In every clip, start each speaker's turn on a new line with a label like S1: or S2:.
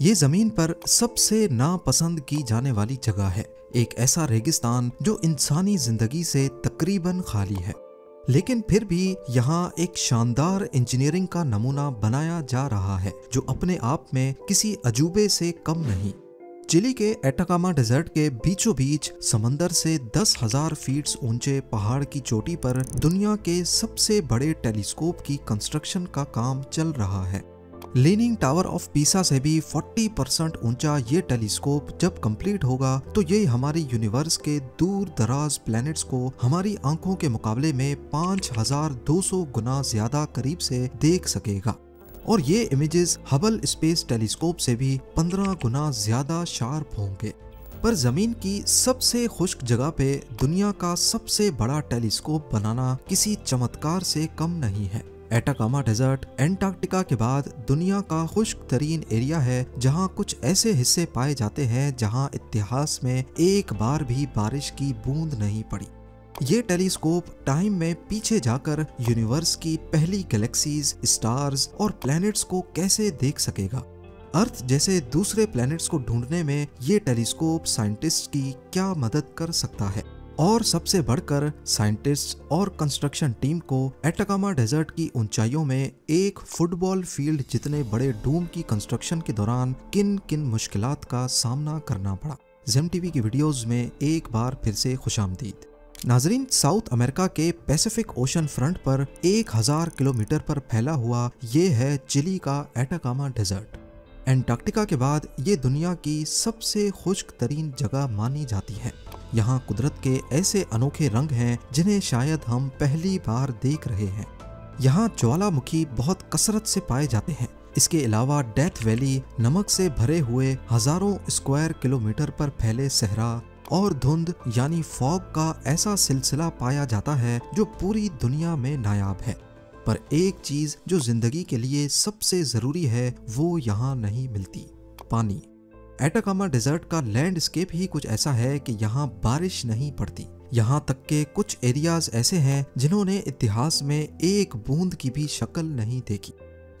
S1: ये ज़मीन पर सबसे नापसंद की जाने वाली जगह है। एक ऐसा रेगिस्तान जो इंसानी ज़िंदगी से तकरीबन खाली है। लेकिन फिर भी यहाँ एक शानदार इंजीनियरिंग का नमूना बनाया जा रहा है, जो अपने आप में किसी अजूबे से कम नहीं। चिली के एटाकामा डेजर्ट के बीचों बीच समंदर से दस हज़ार फीट ऊँचे पहाड़ की चोटी पर दुनिया के सबसे बड़े टेलीस्कोप की कंस्ट्रक्शन का काम चल रहा है। लीनिंग टावर ऑफ़ पीसा से भी 40 परसेंट ऊँचा ये टेलीस्कोप जब कंप्लीट होगा तो ये हमारी यूनिवर्स के दूर दराज प्लैनेट्स को हमारी आँखों के मुकाबले में 5200 गुना ज़्यादा करीब से देख सकेगा। और ये इमेजेस हबल स्पेस टेलीस्कोप से भी 15 गुना ज़्यादा शार्प होंगे। पर ज़मीन की सबसे खुश्क जगह पे दुनिया का सबसे बड़ा टेलीस्कोप बनाना किसी चमत्कार से कम नहीं है। एटाकामा डेजर्ट एंटार्क्टिका के बाद दुनिया का खुश्क तरीन एरिया है, जहाँ कुछ ऐसे हिस्से पाए जाते हैं जहाँ इतिहास में एक बार भी बारिश की बूंद नहीं पड़ी। ये टेलीस्कोप टाइम में पीछे जाकर यूनिवर्स की पहली गैलेक्सीज स्टार्स और प्लैनेट्स को कैसे देख सकेगा? अर्थ जैसे दूसरे प्लैनेट्स को ढूँढने में ये टेलीस्कोप साइंटिस्ट की क्या मदद कर सकता है? और सबसे बढ़कर साइंटिस्ट और कंस्ट्रक्शन टीम को एटाकामा डेजर्ट की ऊंचाइयों में एक फुटबॉल फ़ील्ड जितने बड़े डूम की कंस्ट्रक्शन के दौरान किन किन मुश्किल का सामना करना पड़ा। जेम टीवी की वीडियोस में एक बार फिर से खुशामदीद। नाजरीन, साउथ अमेरिका के पैसिफिक ओशन फ्रंट पर एक हज़ार किलोमीटर पर फैला हुआ ये है चिली का एटाकामा डेजर्ट। एंटार्क्टिका के बाद ये दुनिया की सबसे खुश्क तरीन जगह मानी जाती है। यहाँ कुदरत के ऐसे अनोखे रंग हैं जिन्हें शायद हम पहली बार देख रहे हैं। यहाँ ज्वालामुखी बहुत कसरत से पाए जाते हैं। इसके अलावा डेथ वैली नमक से भरे हुए हज़ारों स्क्वायर किलोमीटर पर फैले सहरा और धुंध यानी फॉग का ऐसा सिलसिला पाया जाता है जो पूरी दुनिया में नायाब है। पर एक चीज़ जो ज़िंदगी के लिए सबसे ज़रूरी है, वो यहाँ नहीं मिलती। पानी। एटाकामा डेजर्ट का लैंडस्केप ही कुछ ऐसा है कि यहाँ बारिश नहीं पड़ती। यहाँ तक के कुछ एरियाज़ ऐसे हैं जिन्होंने इतिहास में एक बूंद की भी शक्ल नहीं देखी।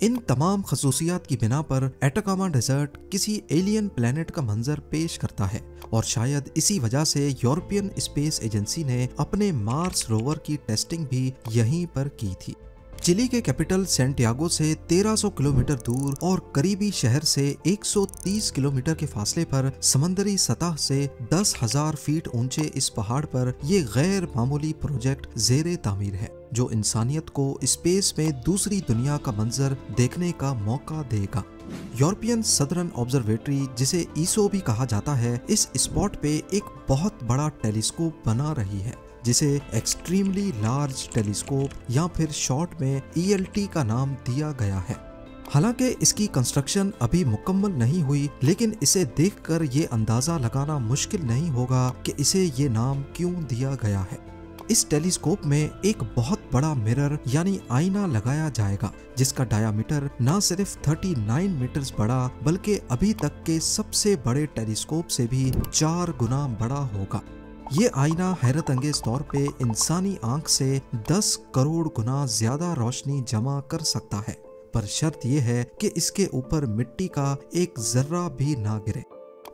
S1: इन तमाम खसूसियात की बिना पर एटाकामा डेजर्ट किसी एलियन प्लेनेट का मंजर पेश करता है और शायद इसी वजह से यूरोपियन स्पेस एजेंसी ने अपने मार्स रोवर की टेस्टिंग भी यहीं पर की थी। चिली के कैपिटल सेंटियागो से 1300 किलोमीटर दूर और करीबी शहर से 130 किलोमीटर के फासले पर समंदरी सतह से दस हज़ार फीट ऊँचे इस पहाड़ पर ये गैर मामूली प्रोजेक्ट जेर तामीर है, जो इंसानियत को स्पेस में दूसरी दुनिया का मंजर देखने का मौका देगा। यूरोपियन सदरन ऑब्जर्वेटरी, जिसे ईसो भी कहा जाता है, इस स्पॉट पे एक बहुत बड़ा टेलीस्कोप बना रही है। जिसे एक्सट्रीमली लार्ज टेलीस्कोप या फिर शॉर्ट में ईएलटी का नाम दिया गया है। हालाँकि इसकी कंस्ट्रक्शन अभी मुकम्मल नहीं हुई, लेकिन इसे देखकर ये अंदाज़ा लगाना मुश्किल नहीं होगा कि इसे ये नाम क्यों दिया गया है। इस टेलीस्कोप में एक बहुत बड़ा मिरर यानी आईना लगाया जाएगा, जिसका डायामीटर न सिर्फ़ 39 मीटर्स बड़ा, बल्कि अभी तक के सबसे बड़े टेलीस्कोप से भी चार गुना बड़ा होगा। ये आईना हैरत अंगेज तौर पे इंसानी आँख से 10 करोड़ गुना ज़्यादा रोशनी जमा कर सकता है। पर शर्त यह है कि इसके ऊपर मिट्टी का एक जर्रा भी ना गिरे।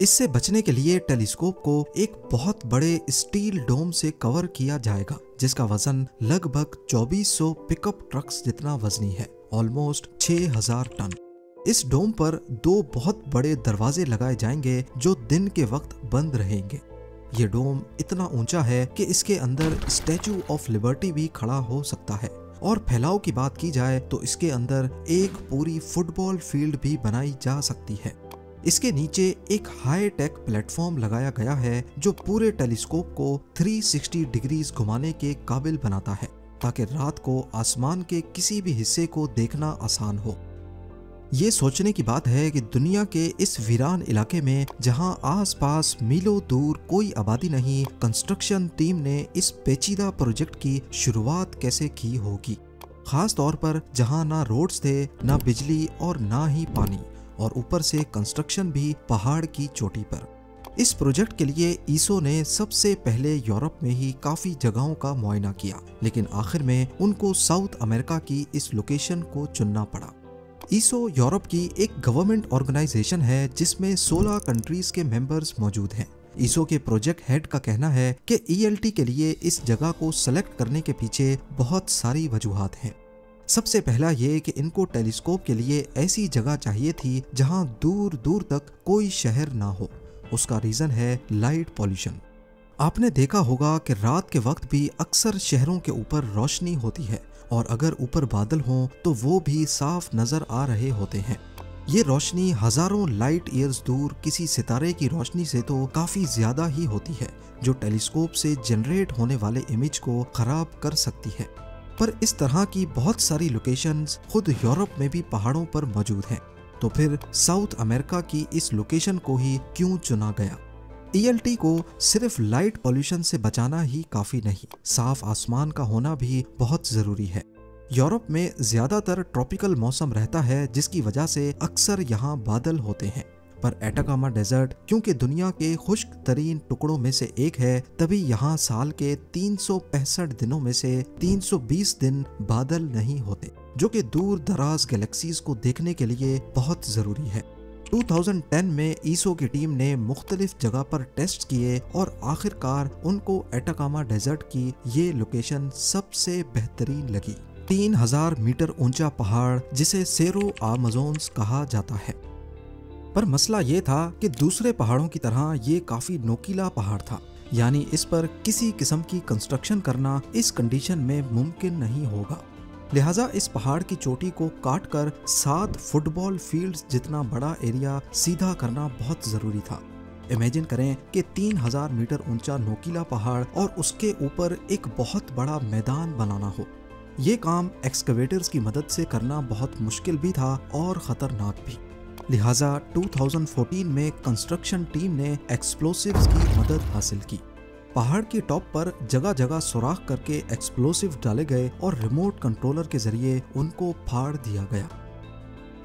S1: इससे बचने के लिए टेलीस्कोप को एक बहुत बड़े स्टील डोम से कवर किया जाएगा, जिसका वज़न लगभग 2400 पिकअप ट्रक्स जितना वजनी है, ऑलमोस्ट 6000 टन। इस डोम पर दो बहुत बड़े दरवाजे लगाए जाएँगे जो दिन के वक्त बंद रहेंगे। ये डोम इतना ऊँचा है कि इसके अंदर स्टैचू ऑफ़ लिबर्टी भी खड़ा हो सकता है। और फैलाव की बात की जाए तो इसके अंदर एक पूरी फुटबॉल फ़ील्ड भी बनाई जा सकती है। इसके नीचे एक हाई टेक प्लेटफॉर्म लगाया गया है जो पूरे टेलीस्कोप को 360 डिग्रीज घुमाने के काबिल बनाता है, ताकि रात को आसमान के किसी भी हिस्से को देखना आसान हो। ये सोचने की बात है कि दुनिया के इस वीरान इलाके में, जहाँ आसपास मीलों दूर कोई आबादी नहीं कंस्ट्रक्शन टीम ने इस पेचीदा प्रोजेक्ट की शुरुआत कैसे की होगी? खास तौर पर, जहाँ ना रोड्स थे, ना बिजली और ना ही पानी, और ऊपर से कंस्ट्रक्शन भी पहाड़ की चोटी पर। इस प्रोजेक्ट के लिए ईसो ने सबसे पहले यूरोप में ही काफ़ी जगहों का मुआयना किया, लेकिन आखिर में उनको साउथ अमेरिका की इस लोकेशन को चुनना पड़ा। ईसो यूरोप की एक गवर्नमेंट ऑर्गेनाइजेशन है जिसमें 16 कंट्रीज़ के मेंबर्स मौजूद हैं। ईसो के प्रोजेक्ट हेड का कहना है कि ईएलटी के लिए इस जगह को सेलेक्ट करने के पीछे बहुत सारी वजूहत हैं। सबसे पहला ये कि इनको टेलीस्कोप के लिए ऐसी जगह चाहिए थी जहाँ दूर दूर तक कोई शहर ना हो। उसका रीजन है लाइट पॉल्यूशन। आपने देखा होगा कि रात के वक्त भी अक्सर शहरों के ऊपर रोशनी होती है और अगर ऊपर बादल हों तो वो भी साफ़ नज़र आ रहे होते हैं। ये रोशनी हज़ारों लाइट ईयर्स दूर किसी सितारे की रोशनी से तो काफ़ी ज़्यादा ही होती है, जो टेलीस्कोप से जनरेट होने वाले इमेज को खराब कर सकती है। पर इस तरह की बहुत सारी लोकेशंस खुद यूरोप में भी पहाड़ों पर मौजूद हैं। तो फिर साउथ अमेरिका की इस लोकेशन को ही क्यों चुना गया? ई को सिर्फ़ लाइट पॉल्यूशन से बचाना ही काफ़ी नहीं, साफ़ आसमान का होना भी बहुत ज़रूरी है। यूरोप में ज़्यादातर ट्रॉपिकल मौसम रहता है, जिसकी वजह से अक्सर यहाँ बादल होते हैं। पर एटाकामा डेजर्ट क्योंकि दुनिया के खुश्क तरीन टुकड़ों में से एक है, तभी यहाँ साल के तीन सौ पैंसठ दिनों में से 320 दिन बादल नहीं होते, जो कि दूर दराज गैलेक्सीज को देखने के लिए बहुत ज़रूरी है। 2010 में ईसो की टीम ने मुख्तलिफ़ जगह पर टेस्ट किए और आखिरकार उनको एटाकामा डेजर्ट की ये लोकेशन सबसे बेहतरीन लगी। 3000 मीटर ऊँचा पहाड़, जिसे सेरो आमजोन्स कहा जाता है। पर मसला ये था कि दूसरे पहाड़ों की तरह ये काफ़ी नोकीला पहाड़ था। यानी इस पर किसी किस्म की कंस्ट्रक्शन करना इस कंडीशन में मुमकिन नहीं होगा। लिहाजा इस पहाड़ की चोटी को काट कर सात फुटबॉल फ़ील्ड जितना बड़ा एरिया सीधा करना बहुत ज़रूरी था। इमेजिन करें कि 3000 मीटर ऊँचा नोकीला पहाड़ और उसके ऊपर एक बहुत बड़ा मैदान बनाना हो। ये काम एक्सकवेटर्स की मदद से करना बहुत मुश्किल भी था और खतरनाक भी। लिहाजा 2014 में कंस्ट्रक्शन टीम ने एक्सप्लोसिव्स की मदद हासिल की। पहाड़ की टॉप पर जगह जगह सुराख करके एक्सप्लोसिव डाले गए और रिमोट कंट्रोलर के ज़रिए उनको फाड़ दिया गया।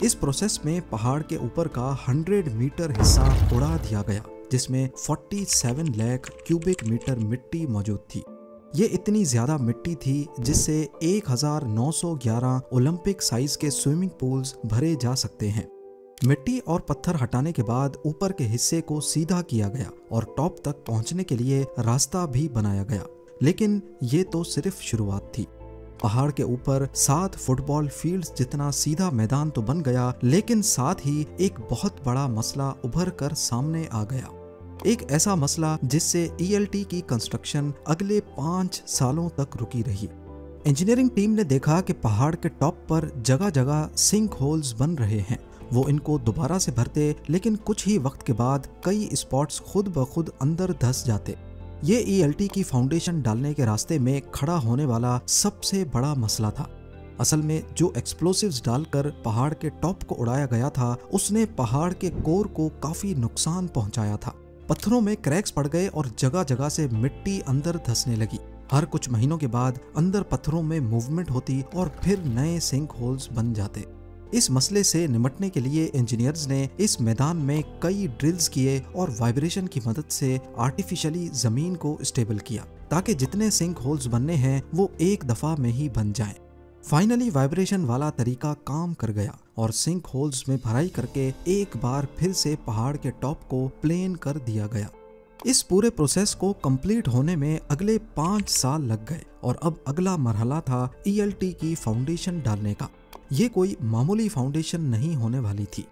S1: इस प्रोसेस में पहाड़ के ऊपर का 100 मीटर हिस्सा उड़ा दिया गया, जिसमें 47 लाख क्यूबिक मीटर मिट्टी मौजूद थी। ये इतनी ज़्यादा मिट्टी थी, जिससे 1911 ओलंपिक साइज़ के स्विमिंग पूल्स भरे जा सकते हैं। मिट्टी और पत्थर हटाने के बाद ऊपर के हिस्से को सीधा किया गया और टॉप तक पहुँचने के लिए रास्ता भी बनाया गया। लेकिन ये तो सिर्फ़ शुरुआत थी। पहाड़ के ऊपर सात फुटबॉल फील्ड्स जितना सीधा मैदान तो बन गया, लेकिन साथ ही एक बहुत बड़ा मसला उभर कर सामने आ गया। एक ऐसा मसला जिससे ईएलटी की कंस्ट्रक्शन अगले पाँच सालों तक रुकी रही। इंजीनियरिंग टीम ने देखा कि पहाड़ के टॉप पर जगह जगह सिंक होल्स बन रहे हैं। वो इनको दोबारा से भरते, लेकिन कुछ ही वक्त के बाद कई स्पॉट्स खुद ब खुद अंदर धस जाते। ये ई की फाउंडेशन डालने के रास्ते में खड़ा होने वाला सबसे बड़ा मसला था। असल में जो एक्सप्लोसिव्स डालकर पहाड़ के टॉप को उड़ाया गया था, उसने पहाड़ के कोर को काफ़ी नुकसान पहुँचाया था। पत्थरों में क्रैक्स पड़ गए और जगह जगह से मिट्टी अंदर धसने लगी। हर कुछ महीनों के बाद अंदर पत्थरों में मूवमेंट होती और फिर नए सिंक होल्स बन जाते। इस मसले से निमटने के लिए इंजीनियर्स ने इस मैदान में कई ड्रिल्स किए और वाइब्रेशन की मदद से आर्टिफिशियली ज़मीन को स्टेबल किया, ताकि जितने सिंक होल्स बनने हैं, वो एक दफ़ा में ही बन जाएँ। फाइनली वाइब्रेशन वाला तरीका काम कर गया और सिंक होल्स में भराई करके एक बार फिर से पहाड़ के टॉप को प्लेन कर दिया गया इस पूरे प्रोसेस को कंप्लीट होने में अगले पाँच साल लग गए और अब अगला मरहला था ई e की फाउंडेशन डालने का ये कोई मामूली फाउंडेशन नहीं होने वाली थी।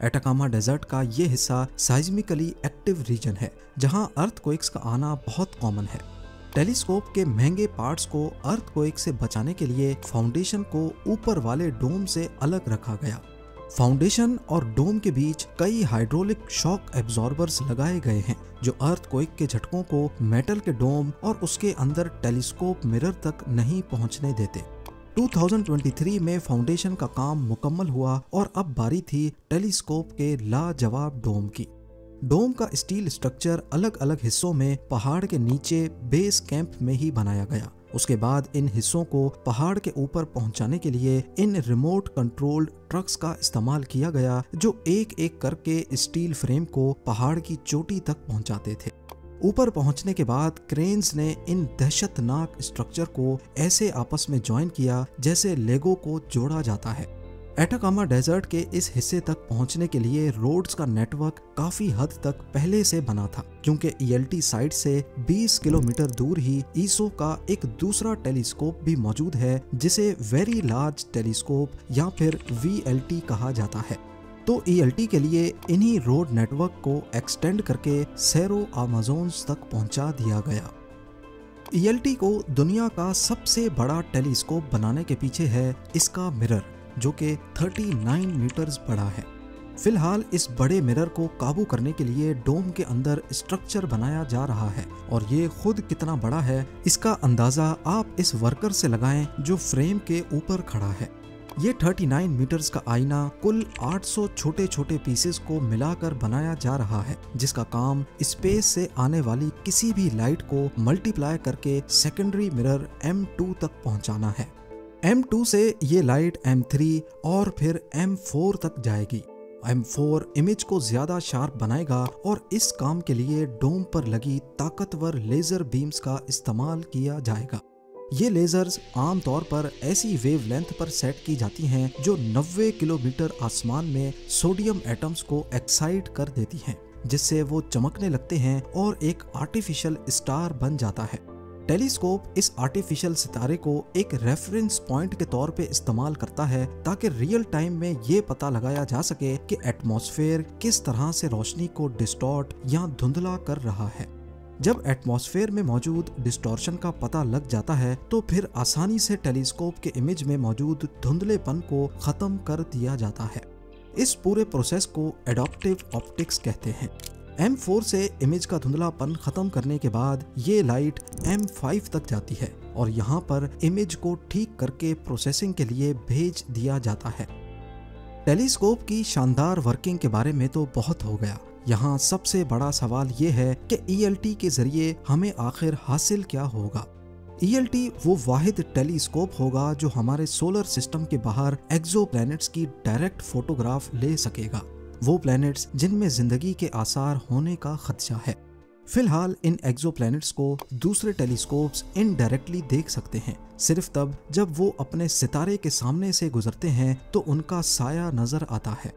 S1: एटाकामा डेजर्ट का ये हिस्सा साइजमिकली एक्टिव रीजन है, जहाँ अर्थक्वेक्स का आना बहुत कॉमन है। टेलीस्कोप के महँगे पार्ट्स को अर्थक्वेक से बचाने के लिए फाउंडेशन को ऊपर वाले डोम से अलग रखा गया। फाउंडेशन और डोम के बीच कई हाइड्रोलिक शॉक एब्जॉर्बर्स लगाए गए हैं, जो अर्थक्वेक के झटकों को मेटल के डोम और उसके अंदर टेलीस्कोप मिरर तक नहीं पहुँचने देते। 2023 में फाउंडेशन का काम मुकम्मल हुआ और अब बारी थी टेलीस्कोप के लाजवाब डोम की। डोम का स्टील स्ट्रक्चर अलग अलग हिस्सों में पहाड़ के नीचे बेस कैंप में ही बनाया गया। उसके बाद इन हिस्सों को पहाड़ के ऊपर पहुँचाने के लिए इन रिमोट कंट्रोल्ड ट्रक्स का इस्तेमाल किया गया, जो एक एक करके स्टील फ्रेम को पहाड़ की चोटी तक पहुंचाते थे। ऊपर पहुँचने के बाद क्रेन्स ने इन दहशतनाक स्ट्रक्चर को ऐसे आपस में ज्वाइन किया जैसे लेगो को जोड़ा जाता है। एटाकामा डेजर्ट के इस हिस्से तक पहुँचने के लिए रोड्स का नेटवर्क काफ़ी हद तक पहले से बना था, क्योंकि ईएलटी साइट से 20 किलोमीटर दूर ही ईसो का एक दूसरा टेलीस्कोप भी मौजूद है, जिसे वेरी लार्ज टेलीस्कोप या फिर वीएलटी कहा जाता है। तो ईएलटी के लिए इन्हीं रोड नेटवर्क को एक्सटेंड करके सेरो अमेजोन्स तक पहुँचा दिया गया। ई को दुनिया का सबसे बड़ा टेलीस्कोप बनाने के पीछे है इसका मिरर जो कि 39 मीटर्स बड़ा है। फ़िलहाल इस बड़े मिरर को काबू करने के लिए डोम के अंदर स्ट्रक्चर बनाया जा रहा है, और ये खुद कितना बड़ा है, इसका अंदाज़ा आप इस वर्कर से लगाएँ जो फ्रेम के ऊपर खड़ा है। ये 39 मीटर्स का आईना कुल 800 छोटे छोटे पीसेस को मिलाकर बनाया जा रहा है, जिसका काम स्पेस से आने वाली किसी भी लाइट को मल्टीप्लाई करके सेकेंडरी मिरर M2 तक पहुंचाना है। M2 से ये लाइट M3 और फिर M4 तक जाएगी। M4 इमेज को ज़्यादा शार्प बनाएगा और इस काम के लिए डोम पर लगी ताकतवर लेजर बीम्स का इस्तेमाल किया जाएगा। ये लेजर्स आमतौर पर ऐसी वेव लेंथ पर सेट की जाती हैं जो 90 किलोमीटर आसमान में सोडियम एटम्स को एक्साइट कर देती हैं, जिससे वो चमकने लगते हैं और एक आर्टिफिशियल स्टार बन जाता है। टेलीस्कोप इस आर्टिफिशियल सितारे को एक रेफरेंस पॉइंट के तौर पे इस्तेमाल करता है ताकि रियल टाइम में ये पता लगाया जा सके कि एटमॉस्फेयर किस तरह से रोशनी को डिस्टॉर्ट या धुंधला कर रहा है। जब एटमॉस्फेयर में मौजूद डिस्टॉर्शन का पता लग जाता है तो फिर आसानी से टेलीस्कोप के इमेज में मौजूद धुंधलेपन को खत्म कर दिया जाता है। इस पूरे प्रोसेस को एडॉप्टिव ऑप्टिक्स कहते हैं। M4 से इमेज का धुंधलापन खत्म करने के बाद ये लाइट M5 तक जाती है और यहाँ पर इमेज को ठीक करके प्रोसेसिंग के लिए भेज दिया जाता है। टेलीस्कोप की शानदार वर्किंग के बारे में तो बहुत हो गया। यहाँ सबसे बड़ा सवाल ये है कि ईएलटी के ज़रिए हमें आखिर हासिल क्या होगा? ईएलटी वो वाहिद टेलीस्कोप होगा जो हमारे सोलर सिस्टम के बाहर एक्सो की डायरेक्ट फोटोग्राफ ले सकेगा। वो प्लैनेट्स जिनमें ज़िंदगी के आसार होने का खदशा है। फ़िलहाल इन एक्सो को दूसरे टेलीस्कोप्स इनडायरेक्टली देख सकते हैं। सिर्फ़ तब जब वो अपने सितारे के सामने से गुजरते हैं तो उनका साया नज़र आता है।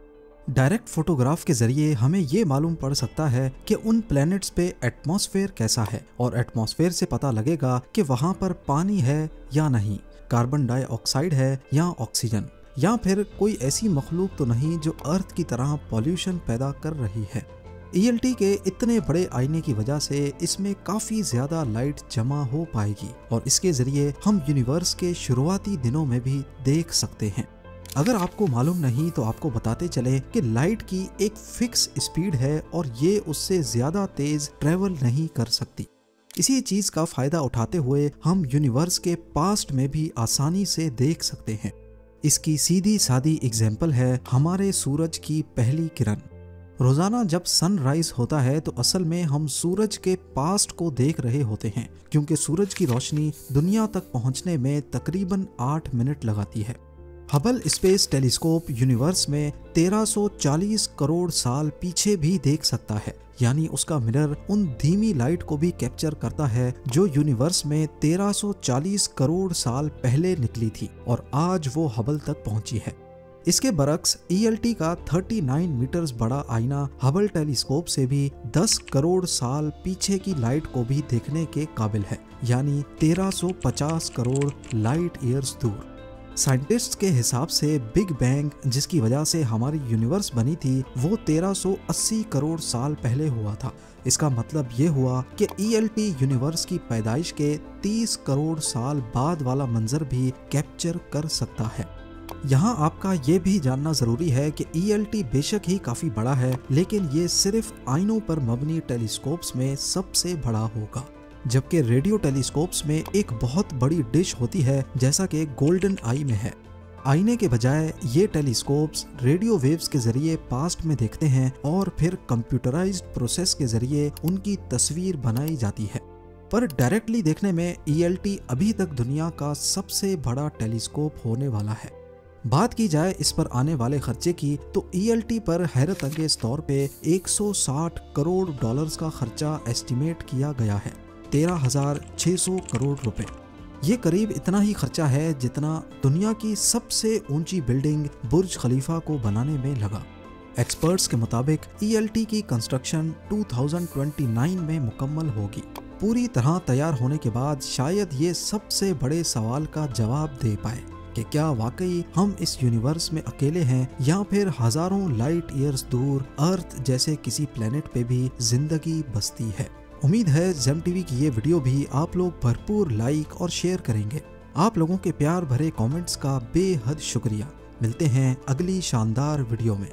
S1: डायरेक्ट फोटोग्राफ के ज़रिए हमें ये मालूम पड़ सकता है कि उन प्लैनेट्स पे एटमॉस्फेयर कैसा है और एटमॉस्फेयर से पता लगेगा कि वहाँ पर पानी है या नहीं कार्बन डाइऑक्साइड है या ऑक्सीजन या फिर कोई ऐसी मखलूक तो नहीं जो अर्थ की तरह पॉल्यूशन पैदा कर रही है। ईएलटी के इतने बड़े आईने की वजह से इसमें काफ़ी ज़्यादा लाइट जमा हो पाएगी और इसके ज़रिए हम यूनिवर्स के शुरुआती दिनों में भी देख सकते हैं। अगर आपको मालूम नहीं तो आपको बताते चले कि लाइट की एक फिक्स स्पीड है और ये उससे ज़्यादा तेज ट्रेवल नहीं कर सकती। इसी चीज़ का फ़ायदा उठाते हुए हम यूनिवर्स के पास्ट में भी आसानी से देख सकते हैं। इसकी सीधी सादी एग्ज़ाम्पल है हमारे सूरज की पहली किरण। रोज़ाना जब सनराइज होता है तो असल में हम सूरज के पास्ट को देख रहे होते हैं, क्योंकि सूरज की रोशनी दुनिया तक पहुँचने में तकरीबन आठ मिनट लगाती है। हबल स्पेस टेलीस्कोप यूनिवर्स में 1340 करोड़ साल पीछे भी देख सकता है। यानी उसका मिरर उन धीमी लाइट को भी कैप्चर करता है जो यूनिवर्स में 1340 करोड़ साल पहले निकली थी और आज वो हबल तक पहुँची है। इसके बरक्स ईएलटी का 39 मीटर्स बड़ा आईना हबल टेलीस्कोप से भी 10 करोड़ साल पीछे की लाइट को भी देखने के काबिल है। यानी 1350 करोड़ लाइट ईयर्स दूर। साइंटिस्ट के हिसाब से बिग बैंग, जिसकी वजह से हमारी यूनिवर्स बनी थी, वो 1380 करोड़ साल पहले हुआ था। इसका मतलब ये हुआ कि ईएलटी यूनिवर्स की पैदाइश के 30 करोड़ साल बाद वाला मंजर भी कैप्चर कर सकता है। यहाँ आपका ये भी जानना ज़रूरी है कि ईएलटी बेशक ही काफ़ी बड़ा है, लेकिन ये सिर्फ़ आइनों पर मबनी टेलीस्कोप्स में सबसे बड़ा होगा। जबकि रेडियो टेलीस्कोप्स में एक बहुत बड़ी डिश होती है, जैसा कि गोल्डन आई में है। आईने के बजाय, ये टेलीस्कोप्स रेडियो वेव्स के ज़रिए पास्ट में देखते हैं और फिर कंप्यूटराइज्ड प्रोसेस के ज़रिए उनकी तस्वीर बनाई जाती है। पर डायरेक्टली देखने में ई e अभी तक दुनिया का सबसे बड़ा टेलीस्कोप होने वाला है। बात की जाए इस पर आने वाले खर्चे की तो ई e पर हैरत अंगेज तौर पे 160 करोड़ डॉलर्स का खर्चा एस्टिमेट किया गया है। तेरह हज़ार छह सौ करोड़ रुपए। ये करीब इतना ही खर्चा है जितना दुनिया की सबसे ऊँची बिल्डिंग बुर्ज खलीफा को बनाने में लगा। एक्सपर्ट्स के मुताबिक ईएलटी की कंस्ट्रक्शन 2029 में मुकम्मल होगी। पूरी तरह तैयार होने के बाद शायद ये सबसे बड़े सवाल का जवाब दे पाए कि क्या वाकई हम इस यूनिवर्स में अकेले हैं या फिर हज़ारों लाइट ईयर्स दूर अर्थ जैसे किसी प्लेनेट पे भी ज़िंदगी बसती है। उम्मीद है जेम टीवी की ये वीडियो भी आप लोग भरपूर लाइक और शेयर करेंगे। आप लोगों के प्यार भरे कमेंट्स का बेहद शुक्रिया। मिलते हैं अगली शानदार वीडियो में।